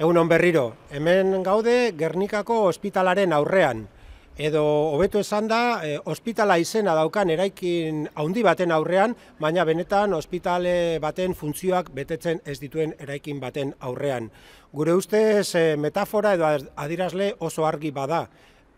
Egun berriro, hemen gaude Gernikako ospitalaren aurrean. Edo hobeto esan da, e, ospitala izena daukan eraikin handi baten aurrean, baina benetan ospitale baten funtzioak betetzen ez dituen eraikin baten aurrean. Gure ustez e, metafora edo adirazle oso argi bada.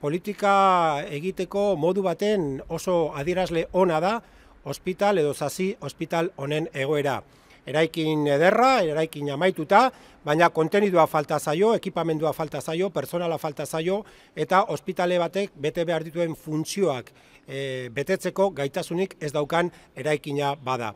Politika egiteko modu baten oso adirazle ona da, ospital edo zazi ospital honen egoera eraikin ederra, eraikin amaituta, baina kontenidua falta zaio, ekipamendua falta zaio, personala falta zaio, eta ospitale batek bete behar dituen funtzioak e, betetzeko gaitasunik ez daukan eraikina bada.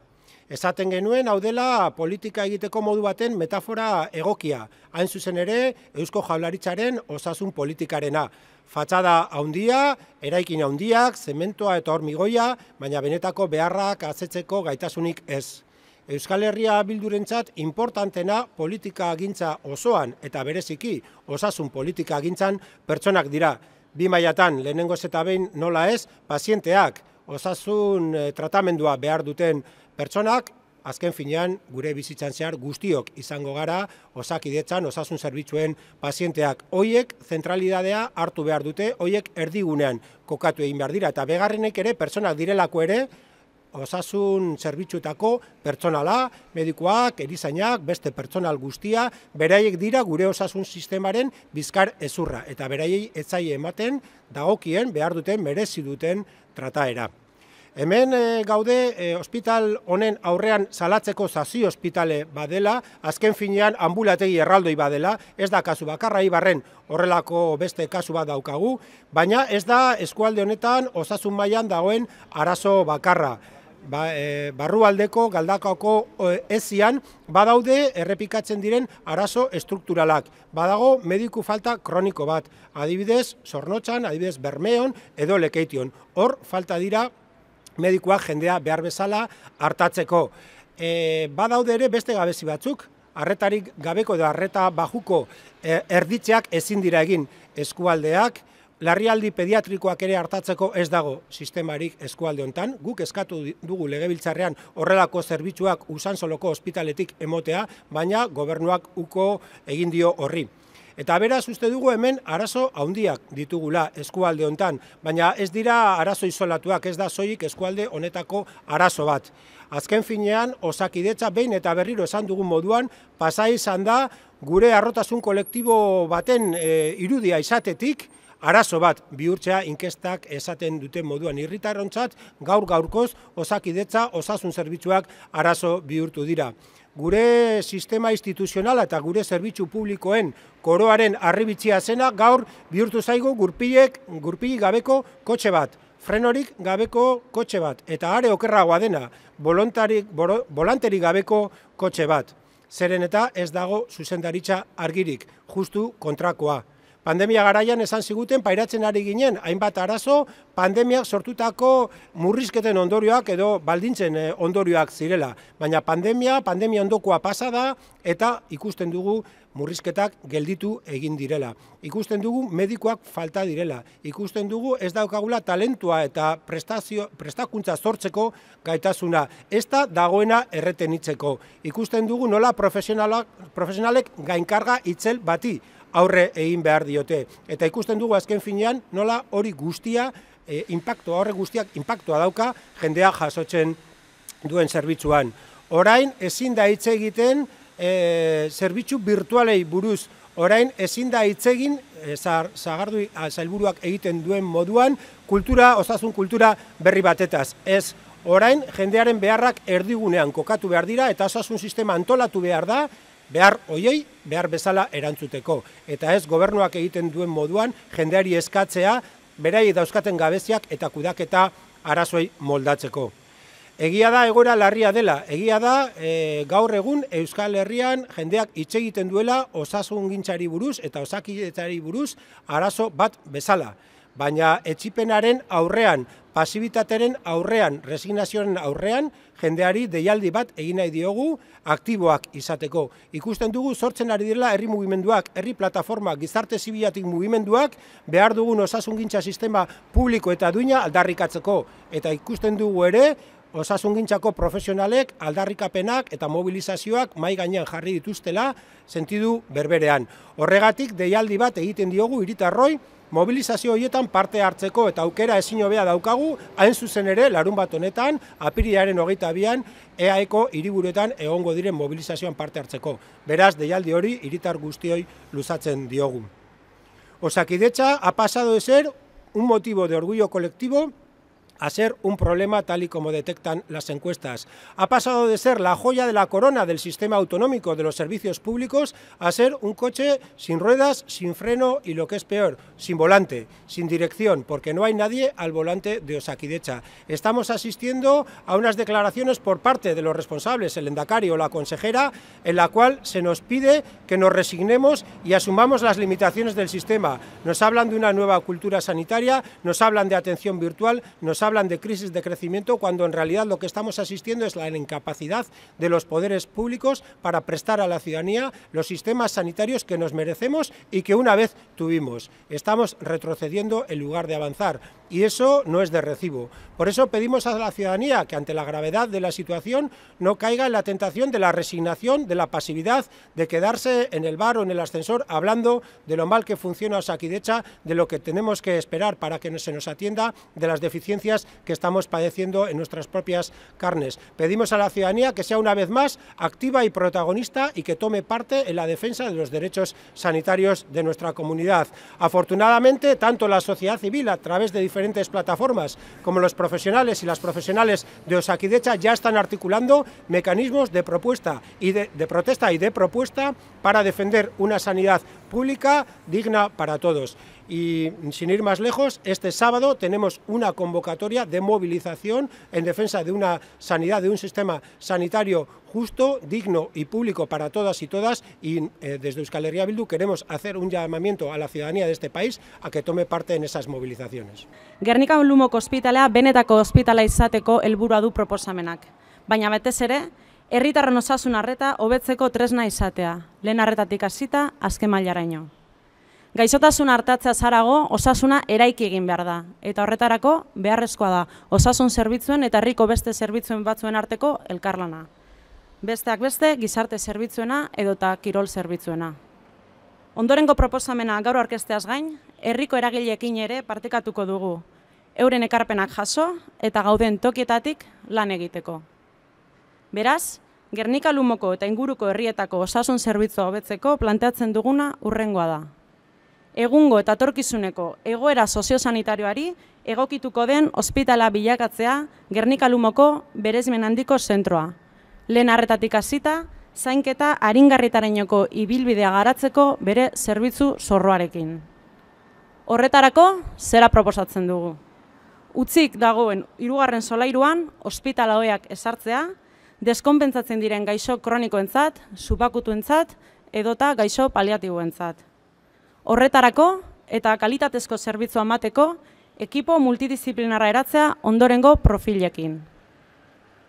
Esaten genuen, hau dela politika egiteko modu baten metafora egokia. Hain zuzen ere, Eusko Jaularitzaren osasun politikarena. Fatxada haundia, eraikin haundiak, zementoa eta hormigoia, baina benetako beharrak azetzeko gaitasunik ez. Euskal Herria bildurentzat importantena politika agintza osoan eta bereziki osasun politika agintzan pertsonak dira. Bi mailatan lehenengo eta behin nola ez, pazienteak osasun eh, tratamendua behar duten pertsonak, azken finean gure bizitzan zehar guztiok izango gara osakidetzan osasun zerbitzuen pazienteak. Hoiek zentralidadea hartu behar dute, hoiek erdigunean kokatu egin behar dira, eta begarrenek ere pertsonak direlako ere, osasun zerbitzuetako pertsonala, medikoak, erizainak, beste pertsonal guztia, beraiek dira gure osasun sistemaren bizkar ezurra, eta beraiei etzai ematen dagokien behar duten merezi duten trataera. Hemen e, gaude e, ospital honen aurrean salatzeko zazi ospitale badela, azken finean ambulategi erraldoi badela, ez da kasu bakarra ibarren horrelako beste kasu bat daukagu, baina ez da eskualde honetan osasun mailan dagoen arazo bakarra ba, e, barrualdeko galdakako ezian badaude errepikatzen diren arazo estrukturalak. Badago mediku falta kroniko bat, adibidez zornotxan, adibidez bermeon edo lekeition. Hor falta dira medikuak jendea behar bezala hartatzeko. E, badaude ere beste gabezi batzuk, arretarik gabeko edo arreta bajuko e, erditzeak ezin dira egin eskualdeak, larrialdi pediatrikoak ere hartatzeko ez dago sistemarik eskualde hontan. Guk eskatu dugu legebiltzarrean horrelako zerbitzuak usan soloko ospitaletik emotea, baina gobernuak uko egin dio horri. Eta beraz uste dugu hemen arazo handiak ditugula eskualde hontan, baina ez dira arazo isolatuak, ez da soilik eskualde honetako arazo bat. Azken finean, osakidetza behin eta berriro esan dugun moduan, pasai izan da gure arrotasun kolektibo baten e, irudia izatetik, arazo bat bihurtzea inkestak esaten duten moduan irritarrontzat gaur gaurkoz osakidetza osasun zerbitzuak arazo bihurtu dira. Gure sistema instituzionala eta gure zerbitzu publikoen koroaren arribitzia zena gaur bihurtu zaigu gurpilek gurpili gabeko kotxe bat frenorik gabeko kotxe bat, eta are okerragoa dena, volanterik gabeko kotxe bat. Zeren eta ez dago zuzendaritza argirik, justu kontrakoa. Pandemia garaian esan ziguten pairatzen ari ginen, hainbat arazo, pandemiak sortutako murrizketen ondorioak edo baldintzen eh, ondorioak zirela. Baina pandemia, pandemia ondokoa pasa da eta ikusten dugu murrizketak gelditu egin direla. Ikusten dugu medikoak falta direla. Ikusten dugu ez daukagula talentua eta prestazio, prestakuntza sortzeko gaitasuna. Ez da dagoena erretenitzeko. Ikusten dugu nola profesionalek gainkarga itzel bati aurre egin behar diote. Eta ikusten dugu azken finean nola hori guztia, e, impacto, horre guztiak impactoa dauka jendea jasotzen duen zerbitzuan. Orain ezin da hitz egiten e, zerbitzu virtualei buruz, orain ezin da hitz egin e, zagardu zailburuak egiten duen moduan kultura, osasun kultura berri batetaz. Ez, orain jendearen beharrak erdigunean kokatu behar dira eta osasun sistema antolatu behar da, behar hoiei behar bezala erantzuteko. Eta ez gobernuak egiten duen moduan jendeari eskatzea berai dauzkaten gabeziak eta kudaketa arazoei moldatzeko. Egia da egoera larria dela, egia da e, gaur egun Euskal Herrian jendeak hitz egiten duela osasun gintzari buruz eta osakidetzari buruz arazo bat bezala. Baina etxipenaren aurrean, pasibitateren aurrean, resignazioaren aurrean, jendeari deialdi bat egin nahi diogu aktiboak izateko. Ikusten dugu sortzen ari direla herri mugimenduak, herri plataforma, gizarte zibilatik mugimenduak, behar dugun osasungintza sistema publiko eta duina aldarrikatzeko. Eta ikusten dugu ere, osasungintzako profesionalek aldarrikapenak eta mobilizazioak mai gainean jarri dituztela sentidu berberean. Horregatik deialdi bat egiten diogu hiritarroi mobilizazio horietan parte hartzeko eta aukera ezin hobea daukagu hain zuzen ere larun bat honetan apirilaren hogeita bian EAEko hiriburuetan egongo diren mobilizazioan parte hartzeko. Beraz, deialdi hori hiritar guztioi luzatzen diogu. Osakidetza ha pasado de ser un motivo de orgullo colectivo a ser un problema tal y como detectan las encuestas. Ha pasado de ser la joya de la corona del sistema autonómico de los servicios públicos a ser un coche sin ruedas, sin freno y lo que es peor, sin volante, sin dirección, porque no hay nadie al volante de Osakidecha. Estamos asistiendo a unas declaraciones por parte de los responsables, el endacari o la consejera, en la cual se nos pide que nos resignemos y asumamos las limitaciones del sistema. Nos hablan de una nueva cultura sanitaria, nos hablan de atención virtual, nos hablan de crisis de crecimiento cuando en realidad lo que estamos asistiendo es la incapacidad de los poderes públicos para prestar a la ciudadanía los sistemas sanitarios que nos merecemos y que una vez tuvimos. Estamos retrocediendo en lugar de avanzar y eso no es de recibo. Por eso pedimos a la ciudadanía que ante la gravedad de la situación no caiga en la tentación de la resignación, de la pasividad, de quedarse en el bar o en el ascensor hablando de lo mal que funciona Osakidecha, de lo que tenemos que esperar para que se nos atienda, de las deficiencias que estamos padeciendo en nuestras propias carnes. Pedimos a la ciudadanía que sea una vez más activa y protagonista y que tome parte en la defensa de los derechos sanitarios de nuestra comunidad. Afortunadamente, tanto la sociedad civil a través de diferentes plataformas como los profesionales y las profesionales de Osakidecha ya están articulando mecanismos de propuesta y de, de protesta y de propuesta para defender una sanidad pública digna para todos. Y sin ir más lejos, este sábado tenemos una convocatoria de movilización en defensa de una sanidad, de un sistema sanitario justo, digno y público para todas y todas y eh, desde Euskal Herria Bildu queremos hacer un llamamiento a la ciudadanía de este país a que tome parte en esas movilizaciones. Gernika Lumoko benetako izateko helburua du proposamenak. Baina betez ere, herritarren osasun arreta hobetzeko tresna izatea, lehen arretatik hasita azken mailaraino. Gaixotasun hartatzea zarago osasuna eraiki egin behar da, eta horretarako beharrezkoa da osasun zerbitzuen eta herriko beste zerbitzuen batzuen arteko elkarlana. Besteak beste gizarte zerbitzuena edota kirol zerbitzuena. Ondorengo proposamena gaur orkesteaz gain, herriko eragileekin ere partekatuko dugu, euren ekarpenak jaso eta gauden tokietatik lan egiteko. Beraz, Gernika Lumoko eta inguruko herrietako osasun zerbitzua hobetzeko planteatzen duguna urrengoa da egungo eta torkizuneko egoera soziosanitarioari egokituko den ospitala bilakatzea Gernikalumoko berezmen handiko zentroa. Lehen arretatik hasita, zainketa aringarritarainoko ibilbidea garatzeko bere zerbitzu zorroarekin. Horretarako, zera proposatzen dugu. Utzik dagoen hirugarren solairuan ospitala hoiak esartzea, deskonpentsatzen diren gaixo kronikoentzat, supakutuentzat edota gaixo paliatiboentzat. Horretarako eta kalitatezko zerbitzua emateko ekipo multidisciplinarra eratzea ondorengo profilekin.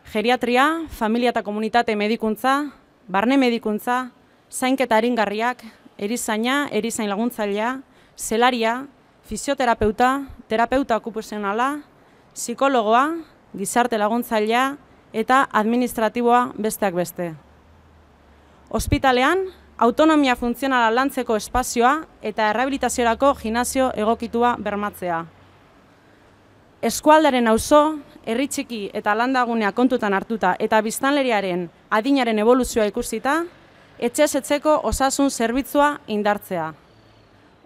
Geriatria, familia eta komunitate medikuntza, barne medikuntza, zainketa eringarriak, erizaina, erizain laguntzailea, zelaria, fisioterapeuta, terapeuta okupasionala, psikologoa, gizarte laguntzailea eta administratiboa besteak beste. Hospitalean, autonomia funtzionala lantzeko espazioa eta errehabilitaziorako gimnasio egokitua bermatzea. Eskualdaren auzo, herri txiki eta landagunea kontutan hartuta eta biztanleriaren adinaren evoluzioa ikusita, etxez etzeko osasun zerbitzua indartzea.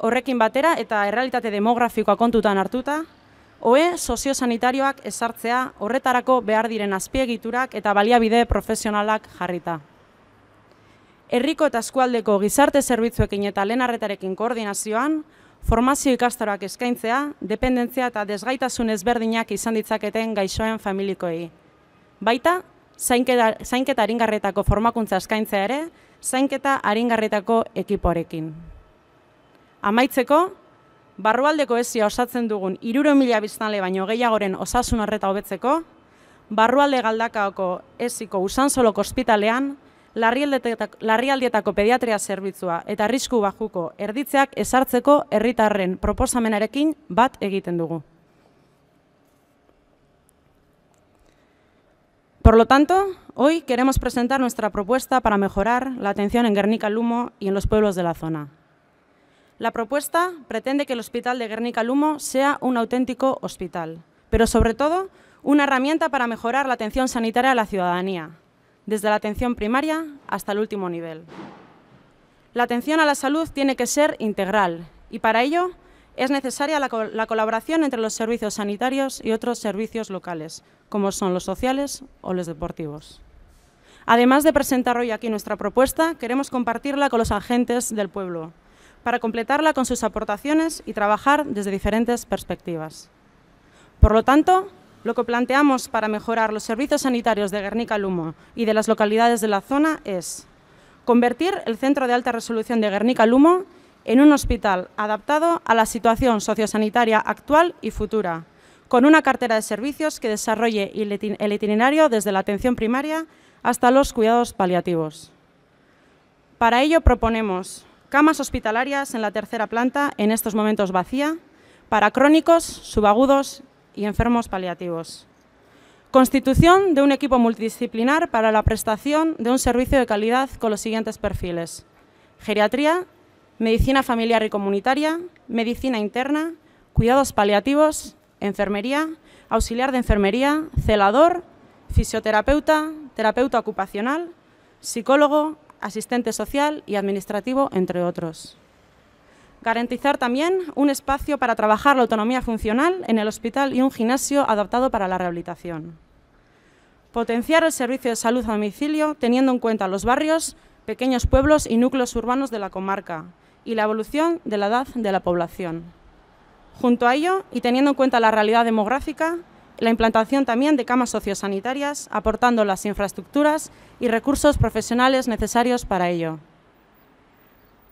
Horrekin batera eta errealitate demografikoa kontutan hartuta, OE soziosanitarioak ezartzea horretarako behar diren azpiegiturak eta baliabide profesionalak jarrita herriko eta eskualdeko gizarte zerbitzuekin eta lehen arretarekin koordinazioan, formazio ikastaroak eskaintzea, dependentzia eta desgaitasun ezberdinak izan ditzaketen gaixoen familikoei. Baita, zainketa haringarretako formakuntza eskaintzea ere, zainketa haringarretako ekipoarekin. Amaitzeko, barrualdeko ezia osatzen dugun iruro mila biztanle baino gehiagoren osasun horreta hobetzeko, barrualde galdakaoko eziko usan soloko ospitalean, larrialdietako pediatria zerbitzua eta arrisku bajuko erditzeak ezartzeko herritarren proposamenarekin bat egiten dugu. Por lo tanto, hoy queremos presentar nuestra propuesta para mejorar la atención en Guernica-Lumo y en los pueblos de la zona. La propuesta pretende que el Hospital de Guernica-Lumo sea un auténtico hospital, pero sobre todo una herramienta para mejorar la atención sanitaria a la ciudadanía, desde la atención primaria hasta el último nivel. La atención a la salud tiene que ser integral y para ello es necesaria la, colaboración entre los servicios sanitarios y otros servicios locales, como son los sociales o los deportivos. Además de presentar hoy aquí nuestra propuesta, queremos compartirla con los agentes del pueblo, para completarla con sus aportaciones y trabajar desde diferentes perspectivas. Por lo tanto, lo que planteamos para mejorar los servicios sanitarios de Guernica-Lumo y de las localidades de la zona es convertir el Centro de Alta Resolución de Guernica-Lumo en un hospital adaptado a la situación sociosanitaria actual y futura, con una cartera de servicios que desarrolle el itinerario desde la atención primaria hasta los cuidados paliativos. Para ello proponemos camas hospitalarias en la tercera planta, en estos momentos vacía, para crónicos, subagudos y enfermos paliativos. Constitución de un equipo multidisciplinar para la prestación de un servicio de calidad con los siguientes perfiles. Geriatría, medicina familiar y comunitaria, medicina interna, cuidados paliativos, enfermería, auxiliar de enfermería, celador, fisioterapeuta, terapeuta ocupacional, psicólogo, asistente social y administrativo, entre otros. Garantizar también un espacio para trabajar la autonomía funcional en el hospital y un gimnasio adaptado para la rehabilitación. Potenciar el servicio de salud a domicilio teniendo en cuenta los barrios, pequeños pueblos y núcleos urbanos de la comarca, y la evolución de la edad de la población. Junto a ello, y teniendo en cuenta la realidad demográfica, la implantación también de camas sociosanitarias, aportando las infraestructuras y recursos profesionales necesarios para ello.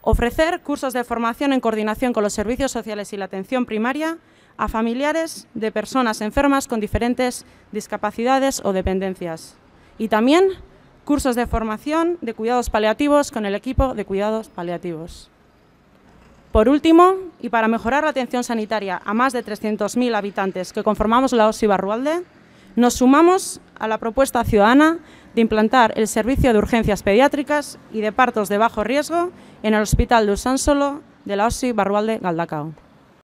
Ofrecer cursos de formación en coordinación con los servicios sociales y la atención primaria a familiares de personas enfermas con diferentes discapacidades o dependencias. Y también cursos de formación de cuidados paliativos con el equipo de cuidados paliativos. Por último, y para mejorar la atención sanitaria a más de 300.000 habitantes que conformamos la OSI Barrualde, nos sumamos a la propuesta ciudadana de implantar el servicio de urgencias pediátricas y de partos de bajo riesgo en el Hospital de Usánsolo de la OSI Barrualde Galdacao.